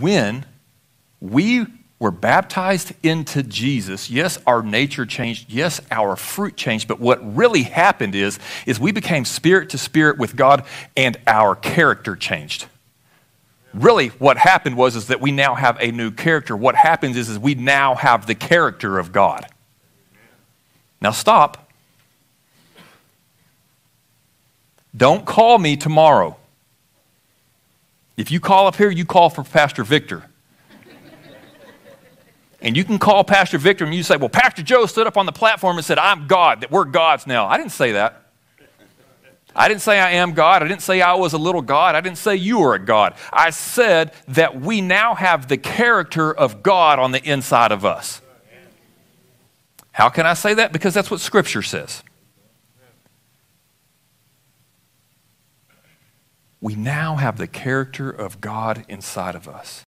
when we were baptized into Jesus, yes, our nature changed, yes, our fruit changed, but what really happened is, is we became spirit to spirit with God and our character changed. Really, what happened was is that we now have a new character. What happens is, is we now have the character of God. Now stop. Don't call me tomorrow. If you call up here, you call for Pastor Victor. And you can call Pastor Victor and you say, Well, Pastor Joe stood up on the platform and said, I'm God, that we're gods now. I didn't say that. I didn't say I am God. I didn't say I was a little God. I didn't say you were a God. I said that we now have the character of God on the inside of us. How can I say that? Because that's what Scripture says. We now have the character of God inside of us.